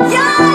Yeah.